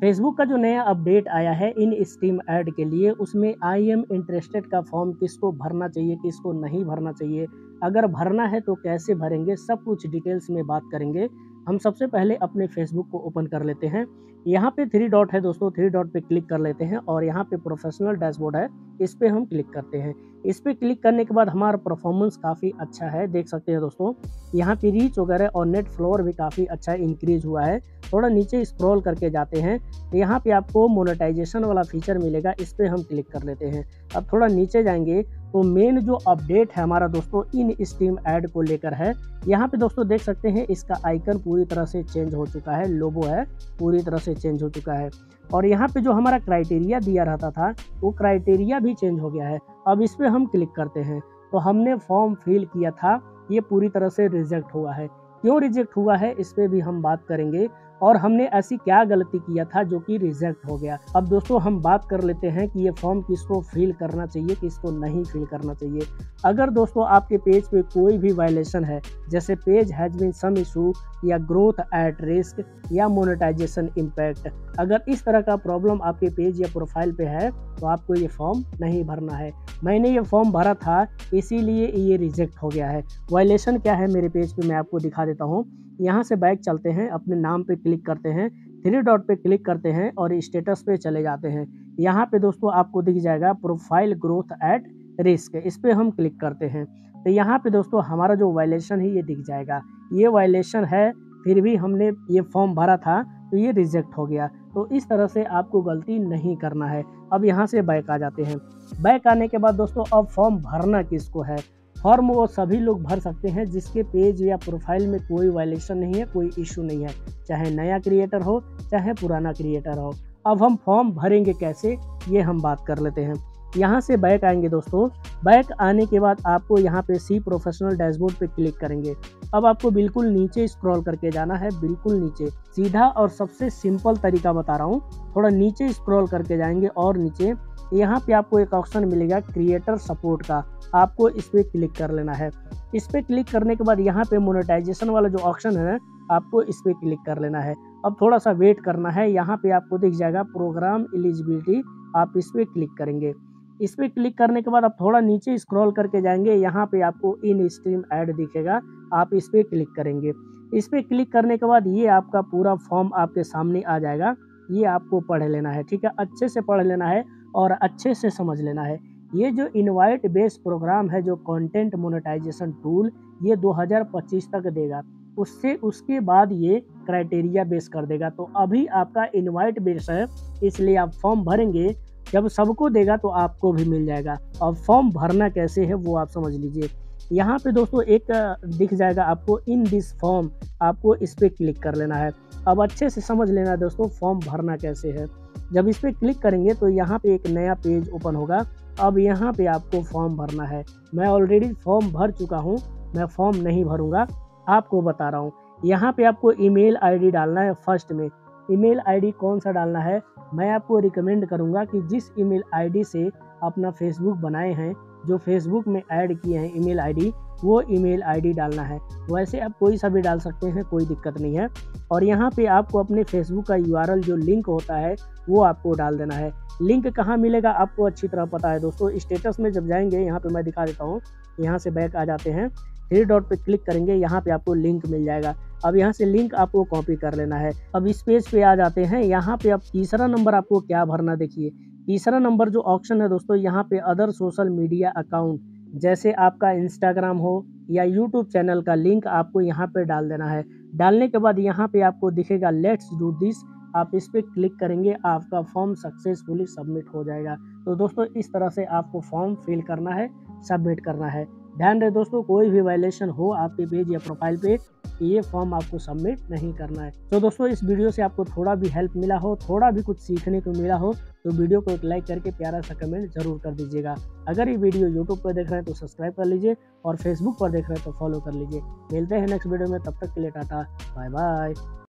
Facebook का जो नया अपडेट आया है इन स्टीम ऐड के लिए, उसमें आई एम इंटरेस्टेड का फॉर्म किसको भरना चाहिए, किसको नहीं भरना चाहिए? अगर भरना है तो कैसे भरेंगे? सब कुछ डिटेल्स में बात करेंगे। हम सबसे पहले अपने फेसबुक को ओपन कर लेते हैं। यहाँ पे थ्री डॉट है दोस्तों थ्री डॉट पे क्लिक कर लेते हैं और यहाँ पे प्रोफेशनल डैशबोर्ड है, इस पर हम क्लिक करते हैं। इस पर क्लिक करने के बाद हमारा परफॉर्मेंस काफ़ी अच्छा है, देख सकते हैं दोस्तों। यहाँ पे रीच वगैरह और नेट फ्लोर भी काफ़ी अच्छा इंक्रीज हुआ है। थोड़ा नीचे स्क्रॉल करके जाते हैं तो यहाँ पे आपको मोनेटाइजेशन वाला फीचर मिलेगा, इस पर हम क्लिक कर लेते हैं। अब थोड़ा नीचे जाएँगे तो मेन जो अपडेट है हमारा दोस्तों, इन स्टीम ऐड को लेकर है, यहाँ पे दोस्तों देख सकते हैं, इसका आइकन पूरी तरह से चेंज हो चुका है लोगो है, पूरी तरह से चेंज हो चुका है। और यहाँ पे जो हमारा क्राइटेरिया दिया रहता था, वो क्राइटेरिया भी चेंज हो गया है। अब इस पर हम क्लिक करते हैं। तो हमने फॉर्म फिल किया था, ये पूरी तरह से रिजेक्ट हुआ है। क्यों रिजेक्ट हुआ है, इस पर भी हम बात करेंगे। और हमने ऐसी क्या गलती किया था जो कि रिजेक्ट हो गया। अब दोस्तों, हम बात कर लेते हैं कि ये फॉर्म किसको फिल करना चाहिए, किसको नहीं फिल करना चाहिए। अगर दोस्तों आपके पेज पे कोई भी वायलेशन है, जैसे page has been some issue या ग्रोथ एट रिस्क या मोनेटाइजेशन इम्पैक्ट अगर इस तरह का प्रॉब्लम आपके पेज या प्रोफ़ाइल पे है तो आपको ये फॉर्म नहीं भरना है। मैंने ये फॉर्म भरा था, इसीलिए ये रिजेक्ट हो गया है। वायलेशन क्या है मेरे पेज पे मैं आपको दिखा देता हूँ। यहाँ से बैक चलते हैं, अपने नाम पे क्लिक करते हैं थ्री डॉट पे क्लिक करते हैं और स्टेटस पे चले जाते हैं। यहाँ पे दोस्तों आपको दिख जाएगा प्रोफ़ाइल ग्रोथ एट रिस्क इस पर हम क्लिक करते हैं। तो यहाँ पे दोस्तों हमारा जो वायलेशन है ये दिख जाएगा। ये वायलेशन है, फिर भी हमने ये फॉर्म भरा था तो ये रिजेक्ट हो गया। तो इस तरह से आपको गलती नहीं करना है। अब यहाँ से बैक आ जाते हैं। बैक आने के बाद दोस्तों अब फॉर्म भरना किसको है? फॉर्म वो सभी लोग भर सकते हैं जिसके पेज या प्रोफ़ाइल में कोई वायलेशन नहीं है, कोई इशू नहीं है। चाहे नया क्रिएटर हो, चाहे पुराना क्रिएटर हो। अब हम फॉर्म भरेंगे कैसे, ये हम बात कर लेते हैं। यहाँ से बैक आएँगे दोस्तों। बैक आने के बाद आपको यहाँ पे सी प्रोफेशनल डैशबोर्ड पे क्लिक करेंगे। अब आपको बिल्कुल नीचे स्क्रॉल करके जाना है, बिल्कुल नीचे। सीधा और सबसे सिंपल तरीका बता रहा हूँ। थोड़ा नीचे स्क्रॉल करके जाएँगे और नीचे। यहाँ पे आपको एक ऑप्शन मिलेगा क्रिएटर सपोर्ट का। आपको इस पर क्लिक कर लेना है। इस पर क्लिक करने के बाद यहाँ पे मोनेटाइजेशन वाला जो ऑप्शन है, आपको इस पर क्लिक कर लेना है। अब थोड़ा सा वेट करना है। यहाँ पे आपको दिख जाएगा प्रोग्राम एलिजिबिलिटी आप इस पर क्लिक करेंगे। इस पर क्लिक करने के बाद आप थोड़ा नीचे स्क्रॉल करके जाएँगे, यहाँ पे आपको इन स्ट्रीम ऐड दिखेगा, आप इस पर क्लिक करेंगे। इस पर क्लिक करने के बाद ये आपका पूरा फॉर्म आपके सामने आ जाएगा, ये आपको पढ़ लेना है, ठीक है? अच्छे से पढ़ लेना है और अच्छे से समझ लेना है। ये जो इनवाइट बेस्ड प्रोग्राम है, जो कंटेंट मोनेटाइजेशन टूल, ये 2025 तक देगा। उससे, उसके बाद ये क्राइटेरिया बेस कर देगा। तो अभी आपका इनवाइट बेस है, इसलिए आप फॉर्म भरेंगे जब सबको देगा तो आपको भी मिल जाएगा। और फॉर्म भरना कैसे है वो आप समझ लीजिए। यहाँ पे दोस्तों एक दिख जाएगा आपको इन दिस फॉर्म, आपको इस पर क्लिक कर लेना है। अब अच्छे से समझ लेना है दोस्तों फॉर्म भरना कैसे है। जब इस पर क्लिक करेंगे तो यहाँ पे एक नया पेज ओपन होगा। अब यहाँ पे आपको फॉर्म भरना है। मैं ऑलरेडी फॉर्म भर चुका हूँ, मैं फॉर्म नहीं भरूँगा, आपको बता रहा हूँ। यहाँ पे आपको ईमेल आईडी डालना है फ़र्स्ट में। ईमेल आईडी कौन सा डालना है? मैं आपको रिकमेंड करूँगा कि जिस ईमेल आईडी से अपना फेसबुक बनाए हैं, जो फेसबुक में ऐड किए हैं ईमेल आईडी वो ईमेल आईडी डालना है। वैसे आप कोई सा भी डाल सकते हैं, कोई दिक्कत नहीं है। और यहाँ पे आपको अपने फेसबुक का यूआरएल जो लिंक होता है, वो आपको डाल देना है। लिंक कहाँ मिलेगा आपको अच्छी तरह पता है। दोस्तों स्टेटस में जब जाएँगे, यहाँ पे मैं दिखा देता हूँ। यहाँ से बैक आ जाते हैं। थ्री डॉट पे क्लिक करेंगे, यहाँ पे आपको लिंक मिल जाएगा। अब यहाँ से लिंक आपको कॉपी कर लेना है। अब इस पेज पे आ जाते हैं। यहाँ पे अब तीसरा नंबर आपको क्या भरना देखिए। तीसरा नंबर जो ऑप्शन है दोस्तों, यहाँ पे अदर सोशल मीडिया अकाउंट जैसे आपका इंस्टाग्राम हो या यूट्यूब चैनल का लिंक आपको यहाँ पे डाल देना है। डालने के बाद यहाँ पे आपको दिखेगा लेट्स डू दिस आप इस पर क्लिक करेंगे, आपका फॉर्म सक्सेसफुली सबमिट हो जाएगा। तो दोस्तों, इस तरह से आपको फॉर्म फिल करना है सबमिट करना है। ध्यान रहे दोस्तों, कोई भी वायलेशन हो आपके पेज या प्रोफ़ाइल पे, ये फॉर्म आपको सबमिट नहीं करना है। तो दोस्तों, इस वीडियो से आपको थोड़ा भी हेल्प मिला हो, थोड़ा भी कुछ सीखने को मिला हो तो वीडियो को एक लाइक करके प्यारा सा कमेंट ज़रूर कर दीजिएगा। अगर ये वीडियो यूट्यूब पर देख रहे हैं तो सब्सक्राइब कर लीजिए और फेसबुक पर देख रहे हैं तो फॉलो कर लीजिए। मिलते हैं नेक्स्ट वीडियो में, तब तक के लिए टाटा बाय बाय